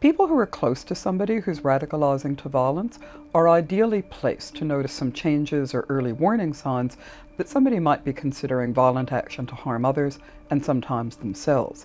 People who are close to somebody who's radicalizing to violence are ideally placed to notice some changes or early warning signs that somebody might be considering violent action to harm others and sometimes themselves.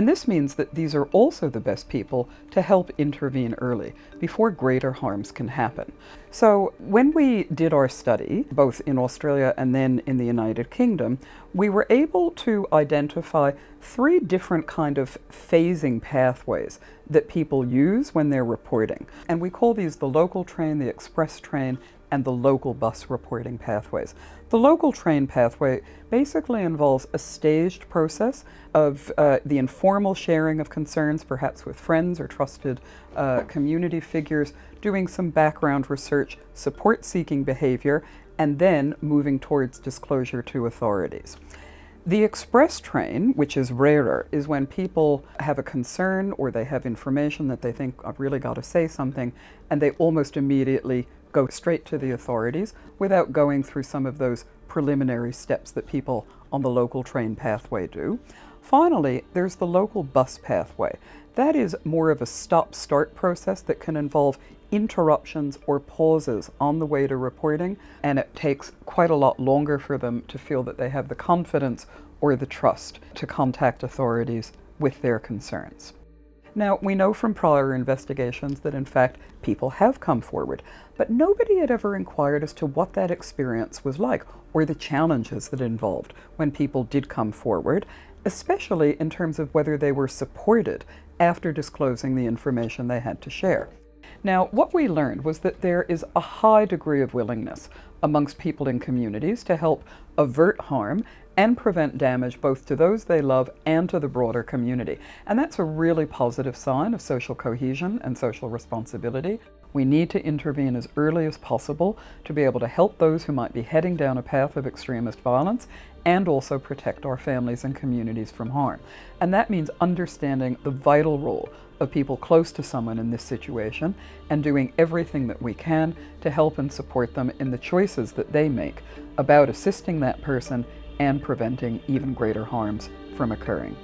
And this means that these are also the best people to help intervene early before greater harms can happen. So when we did our study, both in Australia and then in the United Kingdom, we were able to identify three different kind of phasing pathways that people use when they're reporting. And we call these the local train, the express train, and the local bus reporting pathways. The local train pathway basically involves a staged process of uh, the informal sharing of concerns, perhaps with friends or trusted uh, community figures, doing some background research, support seeking behavior, and then moving towards disclosure to authorities. The express train, which is rarer, is when people have a concern or they have information that they think, I've really got to say something, and they almost immediately go straight to the authorities without going through some of those preliminary steps that people on the local train pathway do. Finally, there's the local bus pathway. That is more of a stop start process that can involve interruptions or pauses on the way to reporting, and it takes quite a lot longer for them to feel that they have the confidence or the trust to contact authorities with their concerns. Now, we know from prior investigations that in fact people have come forward, but nobody had ever inquired as to what that experience was like or the challenges that involved when people did come forward, especially in terms of whether they were supported after disclosing the information they had to share. Now, what we learned was that there is a high degree of willingness amongst people in communities to help avert harm and prevent damage both to those they love and to the broader community. And that's a really positive sign of social cohesion and social responsibility. We need to intervene as early as possible to be able to help those who might be heading down a path of extremist violence and also protect our families and communities from harm. And that means understanding the vital role of people close to someone in this situation and doing everything that we can to help and support them in the choices that they make about assisting that person and preventing even greater harms from occurring.